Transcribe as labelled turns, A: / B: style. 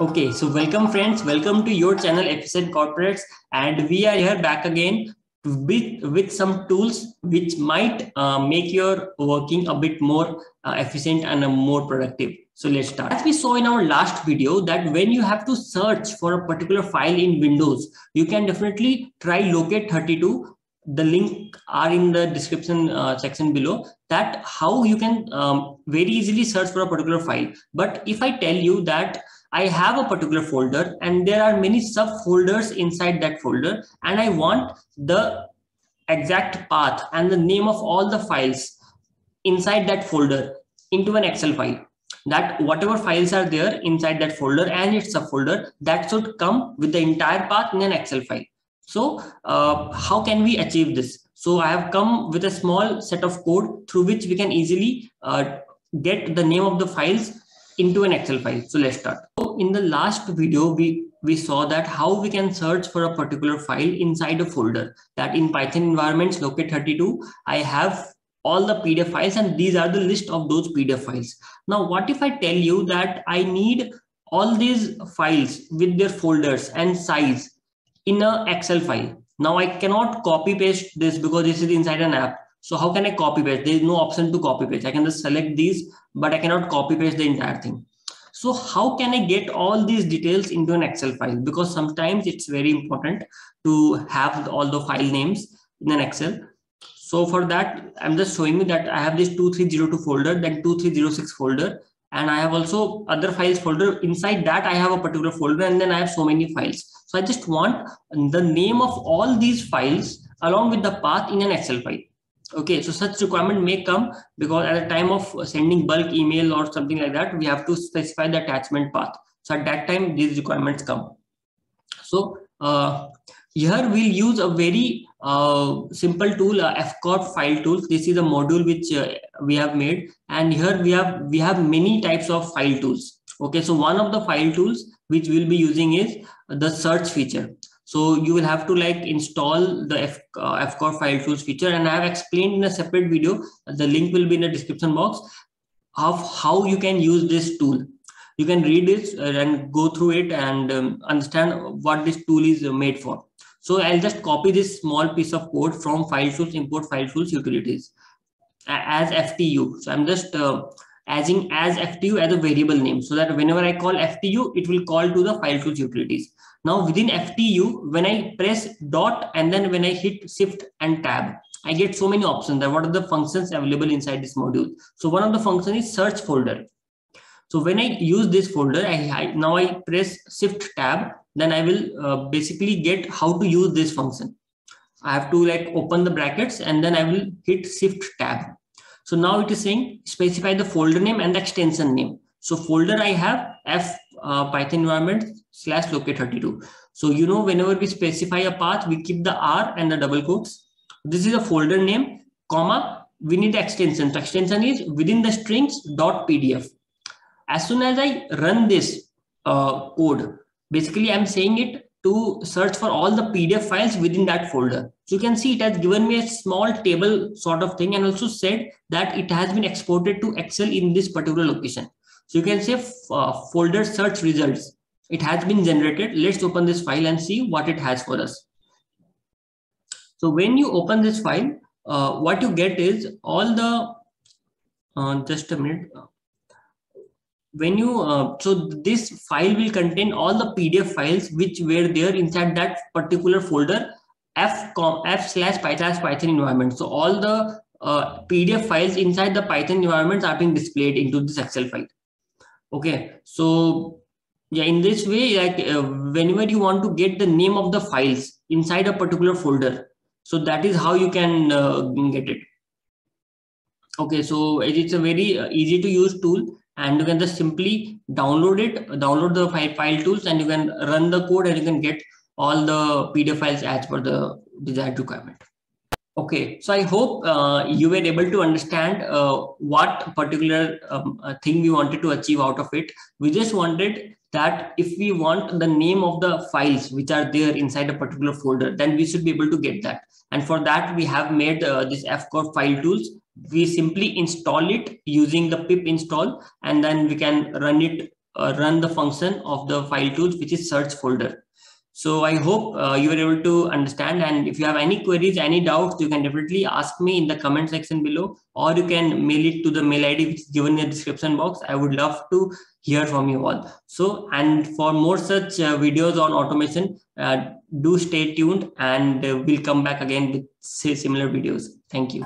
A: Okay, so welcome friends, welcome to your channel Efficient Corporates and we are here back again with, with some tools which might uh, make your working a bit more uh, efficient and uh, more productive. So let's start. As we saw in our last video that when you have to search for a particular file in Windows, you can definitely try locate 32 the link are in the description uh, section below that how you can um, very easily search for a particular file but if i tell you that i have a particular folder and there are many subfolders inside that folder and i want the exact path and the name of all the files inside that folder into an excel file that whatever files are there inside that folder and its subfolder that should come with the entire path in an excel file so uh, how can we achieve this? So I have come with a small set of code through which we can easily uh, get the name of the files into an Excel file. So let's start. So in the last video, we, we saw that how we can search for a particular file inside a folder that in Python environments locate 32, I have all the PDF files and these are the list of those PDF files. Now, what if I tell you that I need all these files with their folders and size in a Excel file. Now I cannot copy paste this because this is inside an app. So how can I copy paste? There is no option to copy paste. I can just select these, but I cannot copy paste the entire thing. So how can I get all these details into an Excel file? Because sometimes it's very important to have all the file names in an Excel. So for that, I'm just showing you that I have this 2302 folder, then 2306 folder, and I have also other files folder. Inside that, I have a particular folder, and then I have so many files. So I just want the name of all these files along with the path in an Excel file. Okay, so such requirement may come because at the time of sending bulk email or something like that, we have to specify the attachment path. So at that time, these requirements come. So uh, here we'll use a very uh, simple tool, uh, effcorp file tools. This is a module which uh, we have made, and here we have we have many types of file tools. Okay, so one of the file tools which we'll be using is the search feature. So you will have to like install the F, uh, file tools feature, and I have explained in a separate video. The link will be in the description box of how you can use this tool. You can read it and go through it and um, understand what this tool is made for. So I'll just copy this small piece of code from file tools, import file tools utilities as FTU. So I'm just uh, adding as FTU as a variable name so that whenever I call FTU, it will call to the file tools utilities. Now within FTU, when I press dot and then when I hit shift and tab, I get so many options that what are the functions available inside this module. So one of the function is search folder. So when I use this folder, I, I now I press shift tab, then I will uh, basically get how to use this function. I have to like open the brackets and then I will hit shift tab. So now it is saying specify the folder name and the extension name. So folder I have f uh, python environment slash locate 32. So you know whenever we specify a path, we keep the r and the double quotes. This is a folder name, comma, we need the extension. So extension is within the strings dot pdf. As soon as I run this uh, code, basically I'm saying it to search for all the PDF files within that folder. So you can see it has given me a small table sort of thing and also said that it has been exported to Excel in this particular location. So you can say uh, folder search results. It has been generated. Let's open this file and see what it has for us. So when you open this file, uh, what you get is all the, uh, just a minute, when you uh, so this file will contain all the pdf files which were there inside that particular folder f com f slash python python environment. So all the uh, pdf files inside the python environments are being displayed into this excel file. Okay so yeah in this way like uh, whenever you want to get the name of the files inside a particular folder so that is how you can uh, get it. Okay so it's a very uh, easy to use tool and you can just simply download it, download the file, file tools and you can run the code and you can get all the PDF files as per the desired requirement. Okay, so I hope uh, you were able to understand uh, what particular um, uh, thing we wanted to achieve out of it. We just wanted that if we want the name of the files which are there inside a particular folder, then we should be able to get that. And for that, we have made uh, this effcorp file tools we simply install it using the pip install and then we can run it uh, run the function of the file tools, which is search folder. So I hope uh, you were able to understand. And if you have any queries, any doubts, you can definitely ask me in the comment section below, or you can mail it to the mail ID which is given in the description box. I would love to hear from you all. So, and for more such uh, videos on automation, uh, do stay tuned and uh, we'll come back again with say similar videos. Thank you.